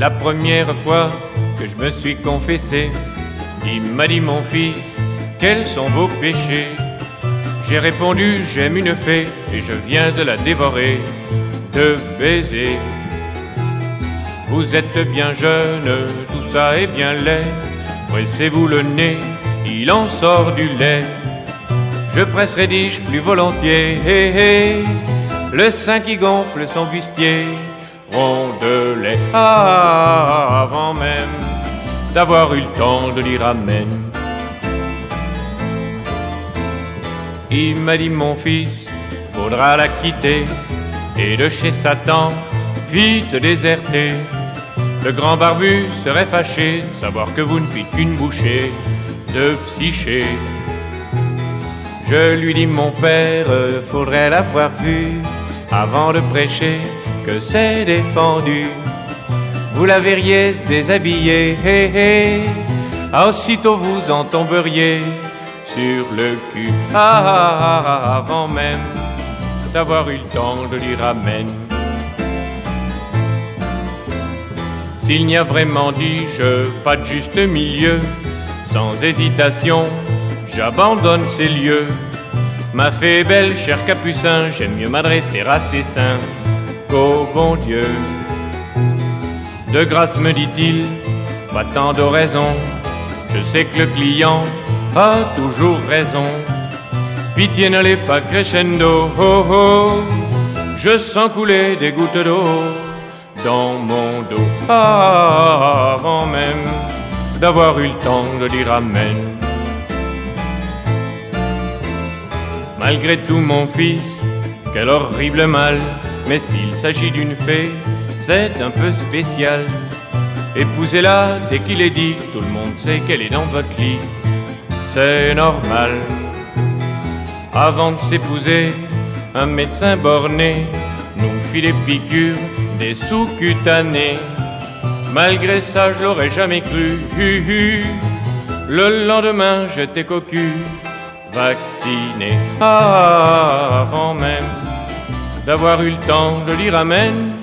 La première fois que je me suis confessé, il m'a dit mon fils, quels sont vos péchés? J'ai répondu, j'aime une fée et je viens de la dévorer, de baiser. Vous êtes bien jeune, tout ça est bien laid, pressez-vous le nez, il en sort du lait. Je presserai, dis-je, plus volontiers, le sein qui gonfle son bustier, rondelet avant même d'avoir eu le temps de l'y ramener. Il m'a dit mon fils, faudra la quitter et de chez Satan vite déserter. Le grand barbu serait fâché de savoir que vous ne fîtes qu'une bouchée de psyché. Je lui dis mon père, faudrait l'avoir vu avant de prêcher que c'est défendu. Vous la verriez déshabillée, hé, aussitôt vous en tomberiez sur le cul avant même d'avoir eu le temps de lui ramener. S'il n'y a vraiment, dis-je, pas de juste milieu, sans hésitation, j'abandonne ces lieux. Ma fée belle, cher capucin, j'aime mieux m'adresser à ses seins qu'au bon Dieu. De grâce me dit-il, pas tant d'oraison, je sais que le client a toujours raison. Pitié n'allez pas crescendo, oh oh, je sens couler des gouttes d'eau dans mon dos avant même d'avoir eu le temps de dire amen. Malgré tout mon fils, quel horrible mal, mais s'il s'agit d'une fée, c'est un peu spécial. Épousez-la dès qu'il est dit, tout le monde sait qu'elle est dans votre lit. C'est normal. Avant de s'épouser, un médecin borné nous fit des piqûres, des sous-cutanés. Malgré ça, je l'aurais jamais cru. Le lendemain, j'étais cocu, vacciné avant même d'avoir eu le temps de lire Amen